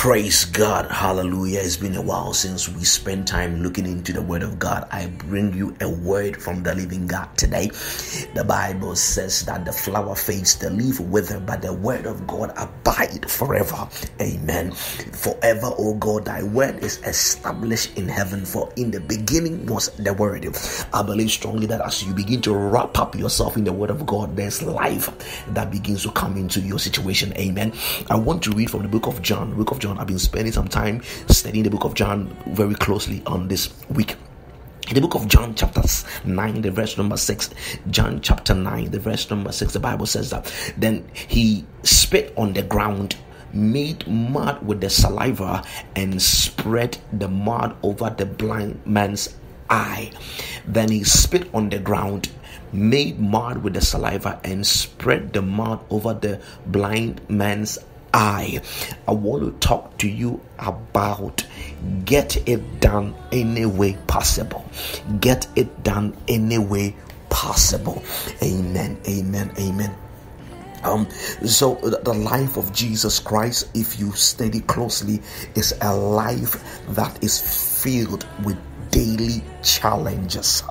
Praise God. Hallelujah. It's been a while since we spent time looking into the Word of God. I bring you a word from the living God today. The Bible says that the flower fades, the leaf wither, but the Word of God abide forever. Amen. Forever, oh God, thy word is established in heaven. For in the beginning was the Word. I believe strongly that as you begin to wrap up yourself in the Word of God, there's life that begins to come into your situation. Amen. I want to read from the book of John. Book of John. I've been spending some time studying the book of John very closely on this week. In the book of John, chapter 9, the verse number 6, John chapter 9, the verse number 6, the Bible says that then he spit on the ground, made mud with the saliva, and spread the mud over the blind man's eye. Then he spit on the ground, made mud with the saliva, and spread the mud over the blind man's eye. I want to talk to you about get it done any way possible. Get it done any way possible. Amen. Amen. Amen. Um, so the life of Jesus Christ, if you study closely, is a life that is filled with daily challenges.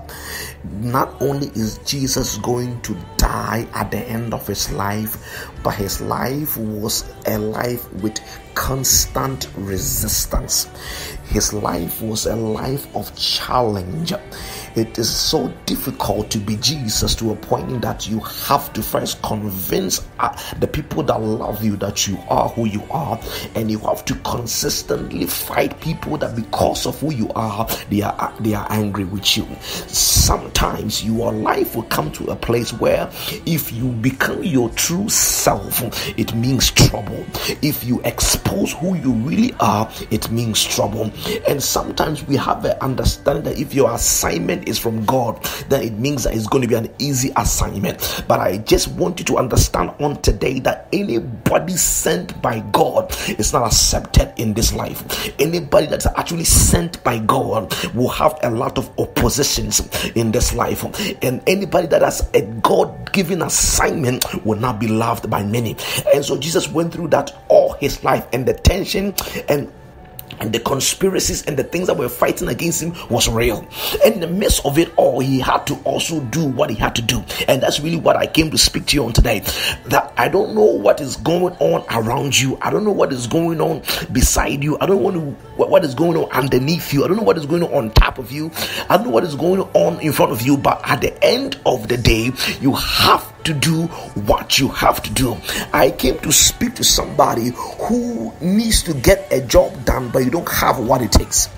Not only is Jesus going to die at the end of his life, but his life was a life with constant resistance. His life was a life of challenge. It is so difficult to be Jesus to a point that you have to first convince uh, the people that love you that you are who you are, and you have to consistently fight people that because of who you are, they are they are angry with you. Sometimes your life will come to a place where if you become your true self, it means trouble. If you expose who you really are, it means trouble. And sometimes we have an understanding that if your assignment is from God, then it means that it's going to be an easy assignment. But I just want you to understand on today that anybody sent by God is not accepted in this life. Anybody that's actually sent by God will have a lot of oppositions in this life. And anybody that has a God given assignment will not be loved by many. And so Jesus went through that all his life, and the tension and and the conspiracies and the things that were fighting against him was real. In the midst of it all, he had to also do what he had to do. And that's really what I came to speak to you on today. That I don't know what is going on around you. I don't know what is going on beside you. I don't know what is going on underneath you. I don't know what is going on on top of you. I don't know what is going on in front of you. But at the end of the day, you have to do what you have to do. I came to speak to somebody who needs to get a job done, but you don't have what it takes.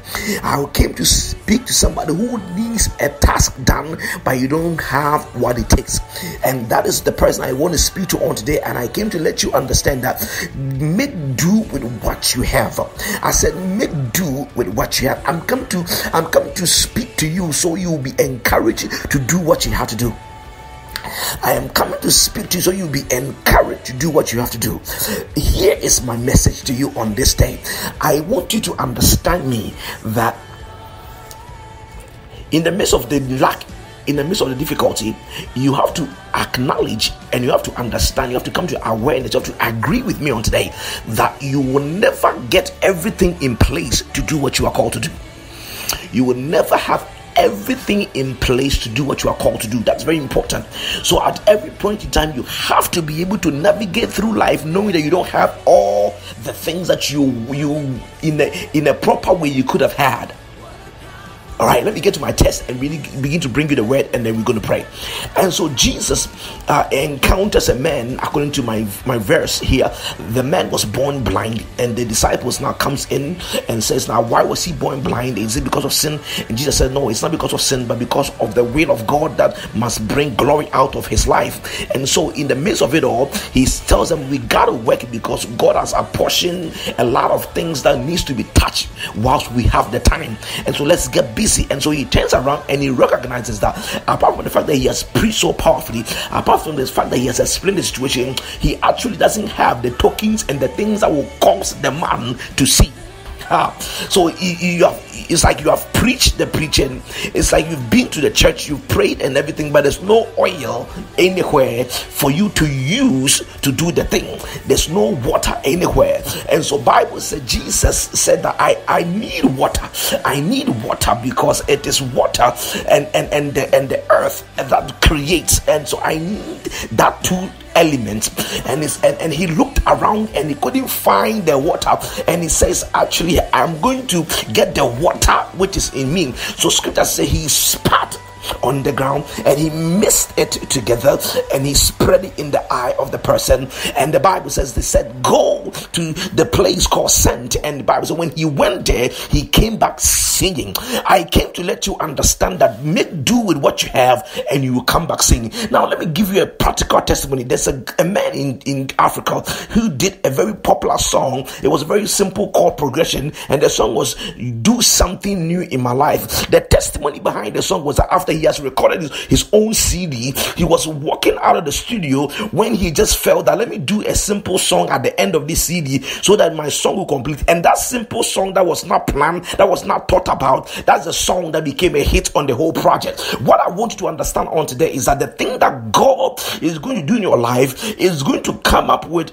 I came to speak to somebody who needs a task done, but you don't have what it takes. And that is the person I want to speak to on today. And I came to let you understand that make do with what you have. I said, make do with what you have. I'm come to I'm come to speak to you so you'll be encouraged to do what you have to do. I am coming to speak to you so you'll be encouraged to do what you have to do. Here is my message to you on this day. I want you to understand me that in the midst of the lack in the midst of the difficulty, you have to acknowledge and you have to understand, you have to come to awareness, you have to agree with me on today that you will never get everything in place to do what you are called to do. You will never have everything in place to do what you are called to do. That's very important. So at every point in time, you have to be able to navigate through life knowing that you don't have all the things that you you in a in a proper way you could have had. All right, let me get to my test and really begin to bring you the word, and then we're going to pray. And so Jesus uh, encounters a man, according to my my verse here. The man was born blind, and the disciples now comes in and says, "Now, why was he born blind? Is it because of sin?" And Jesus said, "No, it's not because of sin, but because of the will of God that must bring glory out of his life." And so, in the midst of it all, he tells them, "We gotta work because God has apportioned a lot of things that needs to be touched whilst we have the time." And so, let's get busy and so he turns around and he recognizes that apart from the fact that he has preached so powerfully, apart from the fact that he has explained the situation, he actually doesn't have the tokens and the things that will cause the man to see. so you have, it's like you have preached the preaching. It's like you've been to the church, you've prayed and everything, but there's no oil anywhere for you to use to do the thing. There's no water anywhere. And so Bible said Jesus said that I, I need water. I need water because it is water and, and, and the and the earth that creates. And so I need that two elements. and, and and he looked around and he couldn't find the water. And he says actually i'm going to get the water which is in me. So scripture say he spat on the ground and he mixed it together and he spread it in the eye of the person. And the Bible says they said, Go to the place called Sent. And the Bible says, when he went there, he came back singing. I came to let you understand that make do with what you have and you will come back singing. Now, let me give you a practical testimony. There's a, a man in, in Africa who did a very popular song. It was a very simple chord progression, and the song was Do Something New in My Life. The testimony behind the song was that after he has recorded his, his own CD. He was walking out of the studio when he just felt that let me do a simple song at the end of this CD so that my song will complete. And that simple song that was not planned, that was not thought about, that's the song that became a hit on the whole project. What I want you to understand on today is that the thing that God is going to do in your life is going to come up with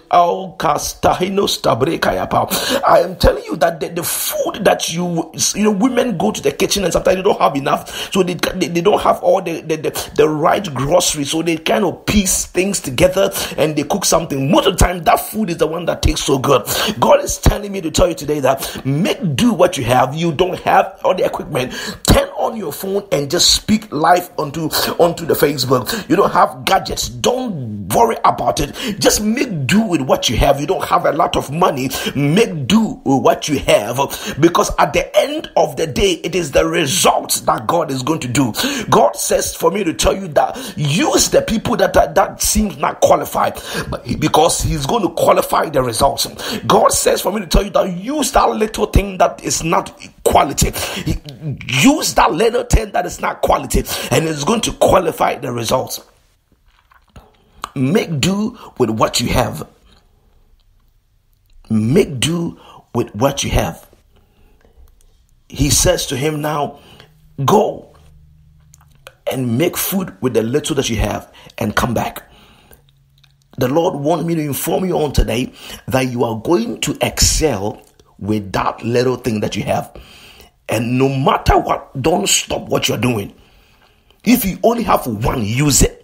I am telling you that the, the food that you you know women go to the kitchen and sometimes they don't have enough, so they, they, they don't have all the, the, the, the right groceries, so they kind of piece things together and they cook something. Most of the time, that food is the one that tastes so good. God is telling me to tell you today that make do what you have. You don't have all the equipment. Turn on your phone and just speak live onto onto the Facebook. You don't have gadgets. Don't worry about it. Just make do with what you have. You don't have a lot of money. Make do with what you have because at the end of the day, it is the results that God is going to do. God says for me to tell you that use the people that are, that seems not qualified, because He's going to qualify the results. God says for me to tell you that use that little thing that is not quality. Use that little thing that is not quality, and it's going to qualify the results. Make do with what you have. Make do with what you have. He says to him now, Go and make food with the little that you have and come back. The Lord wants me to inform you on today that you are going to excel with that little thing that you have. And no matter what, don't stop what you're doing. If you only have one, use it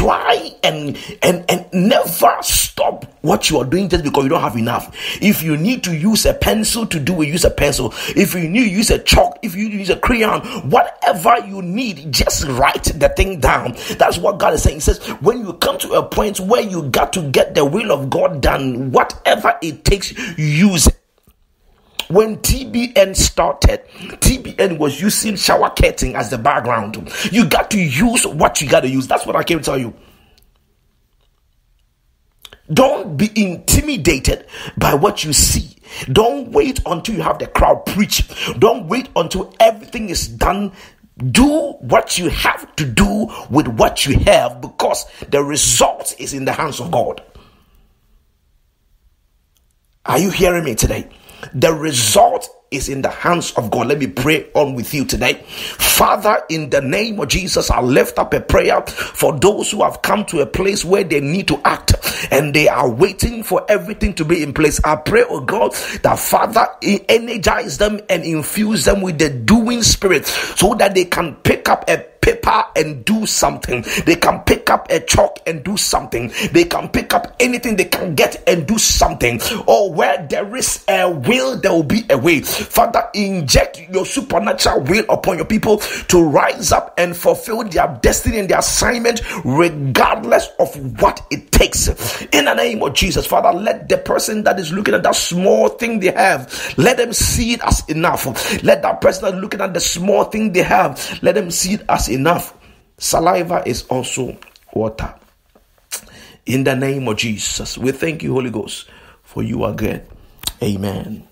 try and and and never stop what you are doing just because you don't have enough if you need to use a pencil to do it use a pencil if you need to use a chalk if you use a crayon whatever you need just write the thing down that's what god is saying he says when you come to a point where you got to get the will of god done whatever it takes use it when TBN started, TBN was using shower curtain as the background. You got to use what you got to use. That's what I came to tell you. Don't be intimidated by what you see. Don't wait until you have the crowd preach. Don't wait until everything is done. Do what you have to do with what you have because the result is in the hands of God. Are you hearing me today? The result is in the hands of God. Let me pray on with you today. Father, in the name of Jesus, I lift up a prayer for those who have come to a place where they need to act and they are waiting for everything to be in place. I pray, oh God, that Father, energize them and infuse them with the doing spirit so that they can pick up a paper and do something. They can pick up a chalk and do something. They can pick up anything they can get and do something. Or where there is a will, there will be a way. Father, inject your supernatural will upon your people to rise up and fulfill their destiny and their assignment, regardless of what it takes. In the name of Jesus, Father, let the person that is looking at that small thing they have, let them see it as enough. Let that person looking at the small thing they have, let them see it as enough. Saliva is also water. In the name of Jesus, we thank you, Holy Ghost, for you are good. Amen.